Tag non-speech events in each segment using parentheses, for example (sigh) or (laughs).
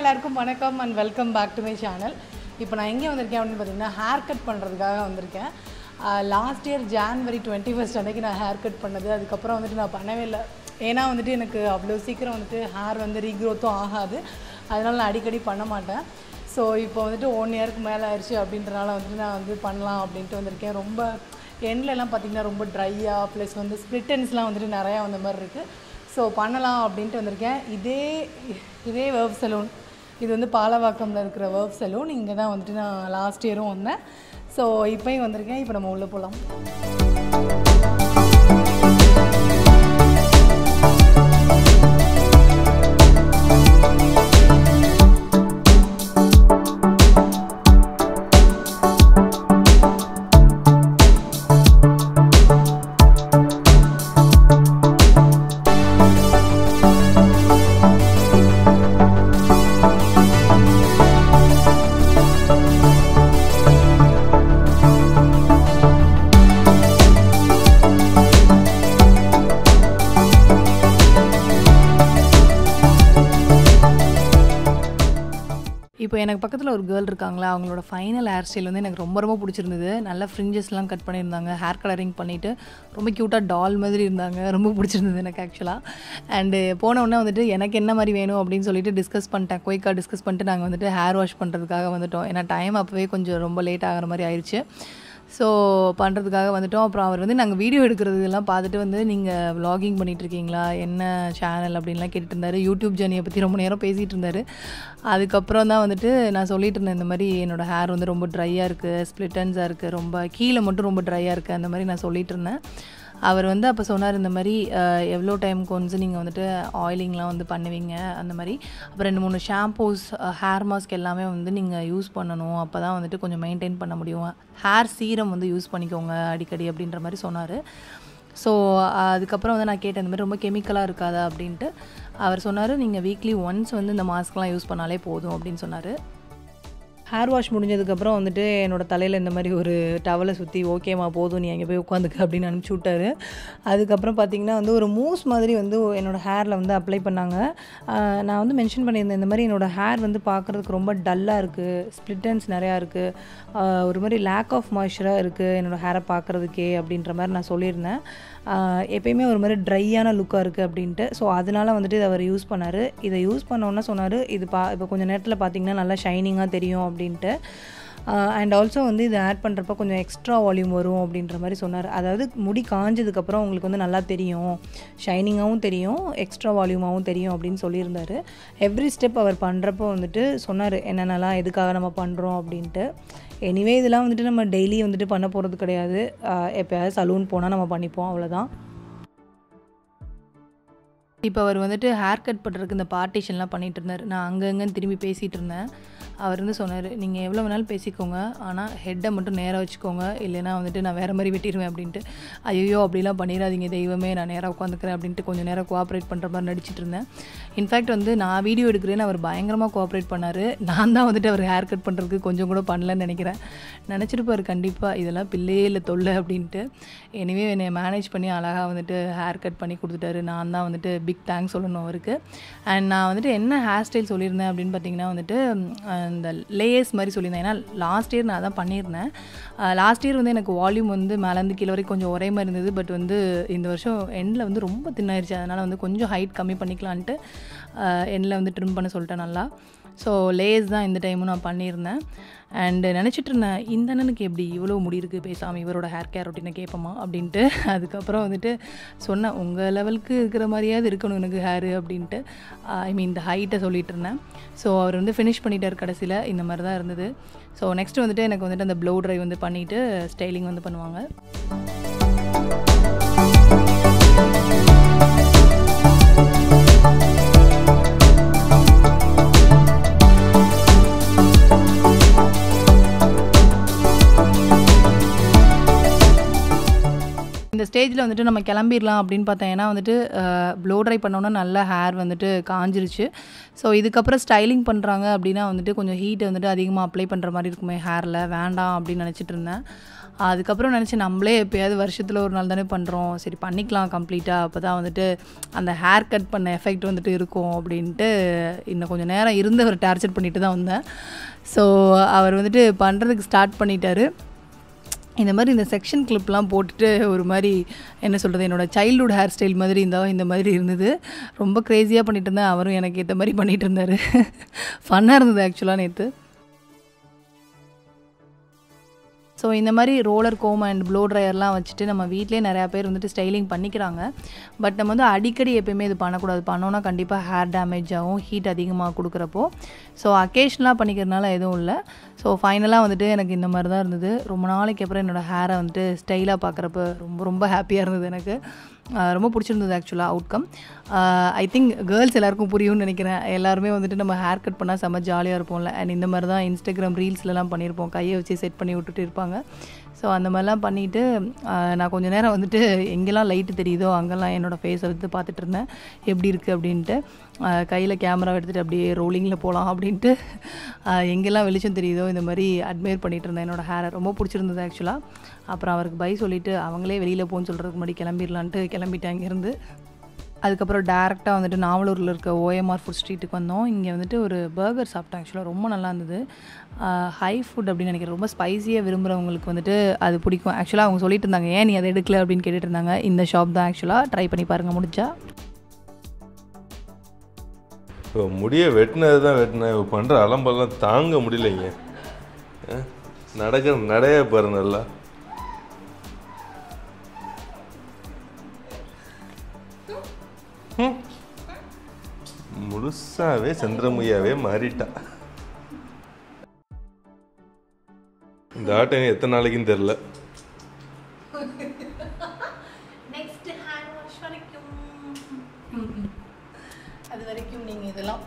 எல்லாருக்கும் வணக்கம் and welcome back to my channel இப்போ நான் எங்கே வந்திருக்கேன் அப்படின்னு பார்த்தீங்கன்னா ஹேர் கட் பண்ணுறதுக்காக வந்திருக்கேன். Last year January twenty first அன்னைக்கு நான் ஹேர் கட் பண்ணது. அதுக்கப்புறம் வந்துட்டு நான் பண்ணவே இல்லை. ஏன்னா வந்துட்டு எனக்கு அவ்வளோ சீக்கிரம் வந்துட்டு ஹேர் வந்து ரீக்ரோத்தும் ஆகாது. அதனால் நான் அடிக்கடி பண்ண மாட்டேன். ஸோ இப்போ வந்துட்டு ஒன் இயருக்கு மேலே ஆயிடுச்சு அப்படின்றனால வந்துட்டு நான் வந்து பண்ணலாம் அப்படின்ட்டு வந்திருக்கேன். ரொம்ப எண்ட்லலாம் பார்த்திங்கன்னா ரொம்ப ட்ரையாக ப்ளஸ் வந்து ஸ்ப்ளிட்டன்ஸ்லாம் வந்துட்டு நிறையா வந்த மாதிரி இருக்குது ஸோ பண்ணலாம் அப்படின்ட்டு வந்திருக்கேன். இதே இதே வேர்வ் சலூன் இது வந்து பாலவாக்கம்ல இருக்கிற வேர்வ் சலூன் இங்கே தான் வந்துட்டு நான் லாஸ்ட் இயரும் வந்தேன். ஸோ இப்போயும் வந்திருக்கேன். இப்போ நம்ம உள்ளே போகலாம் இப்போ எனக்கு பக்கத்தில் ஒரு கேர்ள் இருக்காங்களா அவங்களோட ஃபைனல் ஹேர் ஸ்டைல் வந்து எனக்கு ரொம்ப ரொம்ப பிடிச்சிருந்தது. நல்ல ஃப்ரிஞ்சஸ்லாம் கட் பண்ணியிருந்தாங்க. ஹேர் கலரிங் பண்ணிவிட்டு ரொம்ப க்யூட்டாக டால் மாதிரி இருந்தாங்க. ரொம்ப பிடிச்சிருந்தது எனக்கு ஆக்சுவலாக அண்டு போன உடனே வந்துட்டு எனக்கு என்ன மாதிரி வேணும் அப்படின்னு சொல்லிட்டு டிஸ்கஸ் பண்ணிட்டேன். குயிக்காக டிஸ்கஸ் பண்ணிட்டு நாங்கள் வந்துட்டு ஹேர் வாஷ் பண்ணுறதுக்காக வந்துட்டோம். ஏன்னா டைம் அப்போவே கொஞ்சம் ரொம்ப லேட் ஆகிற மாதிரி ஆயிடுச்சு ஸோ பண்ணுறதுக்காக வந்துட்டோம். அப்புறம் அவர் வந்து நாங்கள் வீடியோ எடுக்கிறது எல்லாம் பார்த்துட்டு வந்து நீங்கள் vlogging பண்ணிகிட்ருக்கீங்களா என்ன சேனல் அப்படின்லாம் கேட்டுட்டு இருந்தார் யூடியூப் ஜேர்னியை பற்றி ரொம்ப நேரம் பேசிகிட்டு இருந்தார் அதுக்கப்புறம் தான் வந்துட்டு நான் சொல்லிகிட்டு இருந்தேன் இந்த மாதிரி என்னோடய ஹேர் வந்து ரொம்ப ட்ரையாக இருக்குது ஸ்ப்ளிட்டன்ஸாக இருக்குது ரொம்ப கீழே மட்டும் ரொம்ப ட்ரையாக இருக்குது அந்த மாதிரி நான் சொல்லிகிட்டு இருந்தேன் அவர் வந்து அப்போ சொன்னார் இந்த மாதிரி எவ்வளோ டைமுக்கு வந்து நீங்கள் வந்துட்டு ஆயிலிங்லாம் வந்து பண்ணுவீங்க அந்த மாதிரி. அப்புறம் ரெண்டு மூணு ஷாம்பூஸ் ஹேர் மாஸ்க் எல்லாமே வந்து நீங்கள் யூஸ் பண்ணணும். அப்போ தான் வந்துட்டு கொஞ்சம் மெயின்டைன் பண்ண முடியும். ஹேர் சீரம் வந்து யூஸ் பண்ணிக்கோங்க அடிக்கடி அப்படின்ற மாதிரி சொன்னார். ஸோ அதுக்கப்புறம் வந்து நான் கேட்டேன் இந்த மாதிரி ரொம்ப கெமிக்கலாக இருக்காதா அப்படின்ட்டு. அவர் சொன்னார் நீங்கள் வீக்லி ஒன்ஸ் வந்து இந்த மாஸ்க்லாம் யூஸ் பண்ணாலே போதும் அப்படின்னு சொன்னார். ஹேர் வாஷ் முடிஞ்சதுக்கப்புறம் வந்துட்டு என்னோட தலையில் இந்த மாதிரி ஒரு டவலை சுற்றி ஓகேம்மா போதும் நீ அங்கே போய் உட்காந்துக்க அப்படின்னு அனுப்பிச்சி விட்டாரு. அதுக்கப்புறம் பார்த்தீங்கன்னா வந்து ஒரு மூஸ் மாதிரி வந்து என்னோடய ஹேரில் வந்து அப்ளை பண்ணாங்க. நான் வந்து மென்ஷன் பண்ணியிருந்தேன் இந்த மாதிரி என்னோடய ஹேர் வந்து பார்க்குறதுக்கு ரொம்ப டல்லாக இருக்குது ஸ்ப்ளிட்டன்ஸ் நிறையா இருக்குது ஒரு மாதிரி லேக் ஆஃப் மாய்ச்சராக இருக்குது என்னோடய ஹேரை பார்க்குறதுக்கே அப்படின்ற மாதிரி நான் சொல்லியிருந்தேன். எப்பயுமே ஒரு மாதிரி ட்ரையான லுக்காக இருக்குது அப்படின்ட்டு. ஸோ அதனால் வந்துட்டு இதை அவர் யூஸ் பண்ணார். இதை யூஸ் பண்ணோன்னே சொன்னார் இது பா இப்போ கொஞ்சம் நேரத்தில் பார்த்தீங்கன்னா நல்லா ஷைனிங்காக தெரியும் அப்படின்ட்டு. அண்ட் ஆல்சோ வந்து இது ஆட் பண்ணுறப்ப கொஞ்சம் எக்ஸ்ட்ரா வால்யூம் வரும் அப்படின்ற மாதிரி சொன்னார். அதாவது முடி காஞ்சதுக்கப்புறம் உங்களுக்கு வந்து நல்லா தெரியும். ஷைனிங்காகவும் தெரியும் எக்ஸ்ட்ரா வால்யூமாகவும் தெரியும் அப்படின்னு சொல்லியிருந்தார். எவ்ரி ஸ்டெப் அவர் பண்ணுறப்போ வந்துட்டு சொன்னார் என்னென்னலாம் எதுக்காக நம்ம பண்ணுறோம் அப்படின்ட்டு. எனிவே இதெல்லாம் வந்துட்டு நம்ம டெய்லி வந்துட்டு பண்ண போகிறது கிடையாது. எப்போயாவது சலூன் போனால் நம்ம பண்ணிப்போம் அவ்வளோதான் இப்போ அவர் வந்துட்டு ஹேர் கட் பண்ணுறதுக்கு இந்த பார்ட்டிஷன்லாம் பண்ணிகிட்டு இருந்தார். நான் அங்கங்கன்னு திரும்பி பேசிகிட்டு இருந்தேன். அவர் வந்து சொன்னார் நீங்கள் எவ்வளோ வேணாலும் பேசிக்கோங்க. ஆனால் ஹெட்டை மட்டும் நேராக வச்சுக்கோங்க. இல்லைன்னா வந்துட்டு நான் வேறு மாதிரி வெட்டிடுவேன் அப்படின்ட்டு. ஐயோ அப்படிலாம் பண்ணிடாதீங்க தெய்வமே. நான் நேராக உட்காந்துக்கிறேன் அப்படின்ட்டு கொஞ்சம் நேரம் கோஆப்ரேட் பண்ணுற மாதிரி நடிச்சிட்டு இருந்தேன். இன்ஃபேக்ட் வந்து நான் வீடியோ எடுக்கிறேன்னு அவர் பயங்கரமாக கோஆப்ரேட் பண்ணார். நான் தான் வந்துட்டு அவர் ஹேர் கட் பண்ணுறதுக்கு கொஞ்சம் கூட பண்ணலன்னு நினைக்கிறேன். நினச்சிருப்பார் கண்டிப்பாக இதெல்லாம் பிள்ளையே இல்லை தொல்லை அப்படின்ட்டு. எனிவே என்னை மேனேஜ் பண்ணி அழகாக வந்துட்டு ஹேர் கட் பண்ணி கொடுத்துட்டாரு. நான் தான் வந்துட்டு பிக் தேங்க்ஸ் சொல்லணும் அவருக்கு. அண்ட் நான் வந்துட்டு என்ன ஹேர் ஸ்டைல் சொல்லியிருந்தேன் அப்படின்னு பார்த்தீங்கன்னா வந்துட்டு இந்த லேயர்ஸ் மாதிரி சொல்லியிருந்தேன். ஏன்னா லாஸ்ட் இயர் நான் தான் பண்ணியிருந்தேன். லாஸ்ட் இயர் வந்து எனக்கு வால்யூம் வந்து மேலேருந்து கீழே வரைக்கும் கொஞ்சம் ஒரே மாதிரி இருந்தது. பட் வந்து இந்த வருஷம் எண்டில் வந்து ரொம்ப தின்னாயிருச்சு அதனால் வந்து கொஞ்சம் ஹைட் கம்மி பண்ணிக்கலான்ட்டு எண்டில் வந்து ட்ரிம் பண்ண சொல்லிட்டேன் நல்லா. ஸோ லேஸ் தான் இந்த டைமும் நான் பண்ணியிருந்தேன். அண்டு நினச்சிட்டு இருந்தேன் இந்த அண்ணனுக்கு எப்படி இவ்வளோ முடி இருக்குது பேசாமல் இவரோட ஹேர் கேர் ரொட்டீனை கேட்போமா அப்படின்ட்டு அதுக்கப்புறம் வந்துட்டு சொன்னேன் உங்கள் லெவலுக்கு இருக்கிற மாதிரியாவது இருக்கணும் எனக்கு ஹேரு அப்படின்ட்டு ஐ மீன் இந்த ஹைட்டை சொல்லிட்டு இருந்தேன். ஸோ அவர் வந்து ஃபினிஷ் பண்ணிட்டார் கடைசியில் இந்த மாதிரி தான் இருந்தது. ஸோ நெக்ஸ்ட் வந்துட்டு எனக்கு வந்துட்டு அந்த ப்ளோ ட்ரை வந்து பண்ணிவிட்டு ஸ்டைலிங் வந்து பண்ணுவாங்க. ஸ்டேஜில் வந்துட்டு நம்ம கிளம்பிடலாம் அப்படின்னு பார்த்தேன். ஏன்னா வந்துட்டு ப்ளோ ட்ரை பண்ணோன்னா நல்ல ஹேர் வந்துட்டு காஞ்சிருச்சு. ஸோ இதுக்கப்புறம் ஸ்டைலிங் பண்ணுறாங்க அப்படின்னா வந்துட்டு கொஞ்சம் ஹீட் வந்துட்டு அதிகமாக அப்ளை பண்ணுற மாதிரி இருக்குமே ஹேரில் வேண்டாம் அப்படின்னு நினச்சிட்டு இருந்தேன். அதுக்கப்புறம் நினச்சி நம்மளே எப்போயாவது வருஷத்தில் ஒரு நாள் தானே பண்ணுறோம் சரி பண்ணிக்கலாம் கம்ப்ளீட்டாக அப்போ தான் வந்துட்டு அந்த ஹேர் கட் பண்ண எஃபெக்ட் வந்துட்டு இருக்கும் அப்படின்ட்டு இன்னும் கொஞ்சம் நேரம் இருந்து அவர் டார்ச்சர் பண்ணிட்டு தான் வந்தேன். ஸோ அவர் வந்துட்டு பண்ணுறதுக்கு ஸ்டார்ட் பண்ணிட்டாரு. இந்த மாதிரி இந்த செக்ஷன் கிளிப்லாம் போட்டுட்டு ஒரு மாதிரி என்ன சொல்கிறது என்னோடய சைல்டுஹுட் ஹேர் ஸ்டைல் மாதிரி இருந்தால் இந்த மாதிரி இருந்தது. ரொம்ப க்ரேஸியாக பண்ணிகிட்டு இருந்தேன். அவரும் எனக்கு ஏற்ற மாதிரி பண்ணிகிட்டு இருந்தார். ஃபன்னாக (laughs) இருந்தது ஆக்சுவலாக நேற்று ஸோ இந்த மாதிரி ரோலர் கோம் அண்ட் ப்ளோ ட்ரையர்லாம் வச்சுட்டு நம்ம வீட்டிலே நிறையா பேர் வந்துட்டு ஸ்டைலிங் பண்ணிக்கிறாங்க. பட் நம்ம வந்து அடிக்கடி எப்பயுமே இது பண்ணக்கூடாது. பண்ணோன்னா கண்டிப்பாக ஹேர் டேமேஜ் ஆகும் ஹீட் அதிகமாக கொடுக்குறப்போ. ஸோ அக்கேஷனலாக பண்ணிக்கிறதுனால எதுவும் இல்லை. ஸோ ஃபைனலாக வந்துட்டு எனக்கு இந்த மாதிரி தான் இருந்தது. ரொம்ப நாளைக்கு அப்புறம் என்னோடய ஹேரை வந்துட்டு ஸ்டைலாக பார்க்குறப்ப ரொம்ப ரொம்ப ஹாப்பியாக இருந்தது எனக்கு. ரொம்ப பிடிச்சிருந்தது ஆக்சுவலாக அவுட்கம் ஐ திங்க் கேர்ள்ஸ் எல்லாருக்கும் புரியும்னு நினைக்கிறேன். எல்லாருமே வந்துட்டு நம்ம ஹேர் கட் பண்ணால் செம்ம ஜாலியாக இருப்போம்ல. அண்ட் இந்த மாதிரி தான் இன்ஸ்டாகிராம் ரீல்ஸ்லலாம் பண்ணியிருப்போம். கையை வச்சு செட் பண்ணி விட்டுட்டு இருப்பாங்க. ஸோ அந்த மாதிரிலாம் பண்ணிவிட்டு நான் கொஞ்சம் நேரம் வந்துட்டு எங்கெல்லாம் லைட்டு தெரியுதோ அங்கெல்லாம் என்னோடய ஃபேஸை வந்து பார்த்துட்டு இருந்தேன். எப்படி இருக்குது அப்படின்ட்டு கையில் கேமரா எடுத்துகிட்டு அப்படியே ரோலிங்கில் போகலாம் அப்படின்ட்டு எங்கெல்லாம் வெளிச்சம் தெரியுதோ இந்த மாதிரி அட்மையர் பண்ணிகிட்டு இருந்தேன். என்னோடய ஹேரை ரொம்ப பிடிச்சிருந்தது ஆக்சுவலாக அப்புறம் அவருக்கு பை சொல்லிவிட்டு அவங்களே வெளியில் போகணுன்னு சொல்கிறதுக்கு முன்னாடி கிளம்பிடலான்ட்டு கிளம்பிட்டேன் இங்கேருந்து. அதுக்கப்புறம் டேரெக்டாக வந்துட்டு நாவலூரில் இருக்க ஓஎம்ஆர் ஃபுட் ஸ்ட்ரீட்டுக்கு வந்தோம். இங்கே வந்துட்டு ஒரு பர்கர் சாப்பிட்டேன் ஆக்சுவலாக ரொம்ப நல்லா இருந்தது. ஹை ஃபுட் அப்படின்னு நினைக்கிறேன். ரொம்ப ஸ்பைஸியாக விரும்புகிறவங்களுக்கு வந்துட்டு அது பிடிக்கும். ஆக்சுவலாக அவங்க சொல்லிட்டு இருந்தாங்க ஏன் நீ அதை எடுக்கல? அப்படின்னு கேட்டுட்டு இருந்தாங்க. இந்த ஷாப் தான் ஆக்சுவலாக ட்ரை பண்ணி பாருங்கள் முடிஞ்சா. இப்போ முடிய வெட்டினது தான் வெட்டினேன் இப்போ பண்ணுற அலம்பெல்லாம் தாங்க முடியலைங்க. நடக்கிற நடைய பாரு நல்லா. முழுசாவே சந்திரமுயாவே மாறிட்டா. இந்த ஆட்டம் எத்தனை நாளைக்குன்னு தெரில அது வரைக்கும் நீங்கள் இதெல்லாம்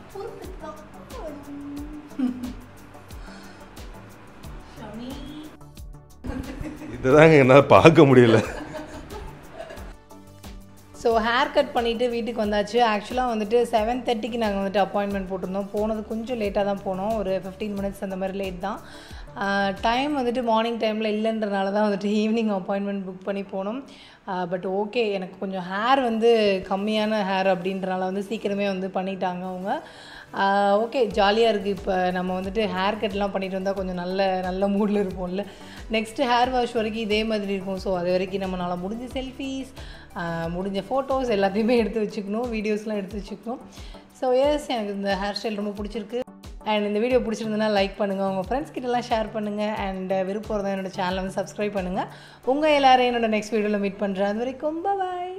இதுதாங்க என்னால் பார்க்க முடியல. ஹேர் கட் பண்ணிவிட்டு வீட்டுக்கு வந்தாச்சு. ஆக்சுவலாக வந்துட்டு செவன் தேர்ட்டிக்கு நாங்கள் வந்துட்டு அப்பாயின்மெண்ட் போட்டிருந்தோம். போனது கொஞ்சம் லேட்டாக தான் போனோம். ஒரு ஃபிஃப்டீன் மினிட்ஸ் அந்த மாதிரி லேட் தான். டைம் வந்துட்டு மார்னிங் டைமில் இல்லைன்றனால தான் வந்துட்டு ஈவினிங் அப்பாயின்மெண்ட் புக் பண்ணி போனோம். பட் ஓகே எனக்கு கொஞ்சம் ஹேர் வந்து கம்மியான ஹேர் அப்படின்றனால வந்து சீக்கிரமே வந்து பண்ணிட்டாங்க அவங்க. ஓகே ஜாலியாக இருக்குது இப்போ நம்ம வந்துட்டு ஹேர் கட்லாம் பண்ணிட்டு வந்தால் கொஞ்சம் நல்ல நல்ல மூடில் இருப்போம்ல. நெக்ஸ்ட்டு ஹேர் வாஷ் வரைக்கும் இதே மாதிரி இருக்கும். ஸோ அது வரைக்கும் நம்மளால் முடிஞ்ச செல்ஃபீஸ் முடிஞ்ச ஃபோட்டோஸ் எல்லாத்தையுமே எடுத்து வச்சுக்கணும் வீடியோஸ்லாம் எடுத்து வச்சுக்கணும். ஸோ எஸ் எனக்கு இந்த ஹேர் ஸ்டைல் ரொம்ப பிடிச்சிருக்கு. அண்ட் இந்த வீடியோ பிடிச்சிருந்ததுன்னா லைக் பண்ணுங்கள் உங்கள் ஃப்ரெண்ட்ஸ் கிட்டலாம் ஷேர் பண்ணுங்கள் அண்ட் விருப்பம் இருந்தால் என்னோடய சேனலை வந்து சப்ஸ்கிரைப் பண்ணுங்கள் உங்கள் எல்லோரும் என்னோட நெக்ஸ்ட் வீடியோவில் மீட் பண்ணுறேன் அது வரைக்கும் பாய்